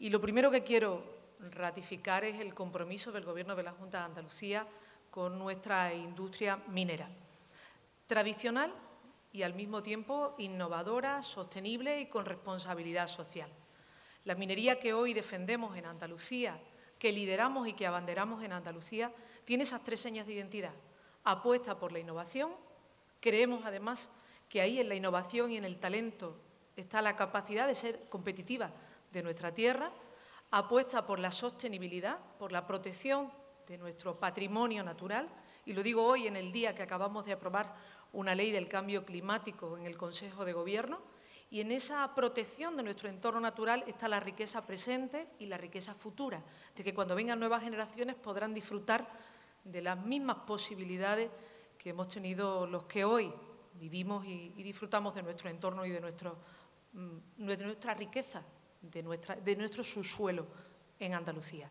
Y lo primero que quiero ratificar es el compromiso del Gobierno de la Junta de Andalucía con nuestra industria minera. Tradicional y al mismo tiempo innovadora, sostenible y con responsabilidad social. La minería que hoy defendemos en Andalucía, que lideramos y que abanderamos en Andalucía, tiene esas tres señas de identidad. Apuesta por la innovación, creemos además que ahí en la innovación y en el talento está la capacidad de ser competitiva de nuestra tierra, apuesta por la sostenibilidad, por la protección de nuestro patrimonio natural, y lo digo hoy en el día que acabamos de aprobar una ley del cambio climático en el Consejo de Gobierno, y en esa protección de nuestro entorno natural está la riqueza presente y la riqueza futura, de que cuando vengan nuevas generaciones podrán disfrutar de las mismas posibilidades que hemos tenido los que hoy vivimos y, disfrutamos de nuestro entorno y de, nuestro, mm, de nuestra riqueza, de, nuestra, de nuestro subsuelo en Andalucía.